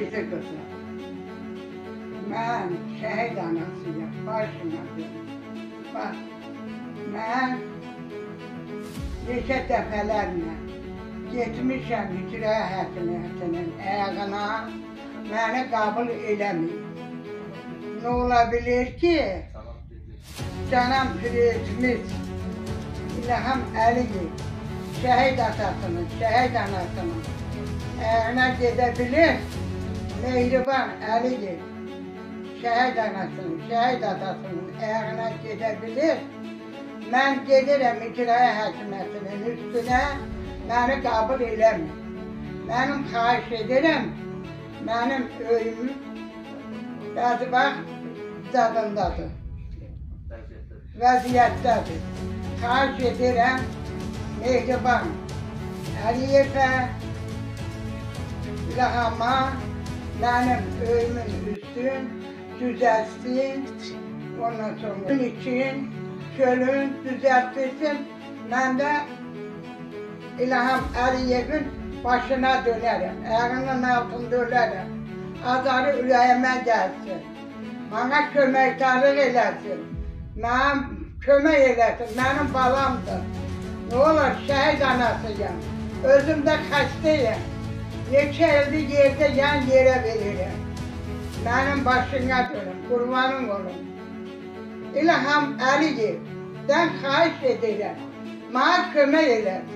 Kızım. Ben şehit anasıyım. Başıma dedim. Bak. Ben neçə dəfələrlə getmişəm icra hakimiyyətinin ayağına, məni qəbul eləmir. Nə ola bilər ki, cənab prezident İlham Əliyev şəhid atasının, şəhid anasının ayağına gedə bilir. Mehriban Əliyev şəhid anasının, şəhid atasının ayağına gedə bilir. Mən gedirəm icra hakimiyyətinin üstünə, məni qəbul eləmir. Mənim xahiş edirəm, mənim öyümüm bəzi vaxt dadındadır, vəziyyətdədir. Xahiş edirəm, Mehriban Əliyevə, İlhama mənim öyümün üstün düzəlsin, ondan sonra bunun için gölün düzelttirsin. Ben de İlham Aliyev'in başına dönerim. Ayağının altında ölerim. Azarı ürəyimə gəlsin. Bana köməkdarlıq eləsin. Mənim kömək eləsin. Mənim balamdır. Ne olur şəhid anasıyım. Özüm də xəstəyim. Geçe elde yerde yan yere veririm. Benim başına dönün, kurbanım olun. İlham Ali'yi, ben xahiş ederim. Bana kömek edersin.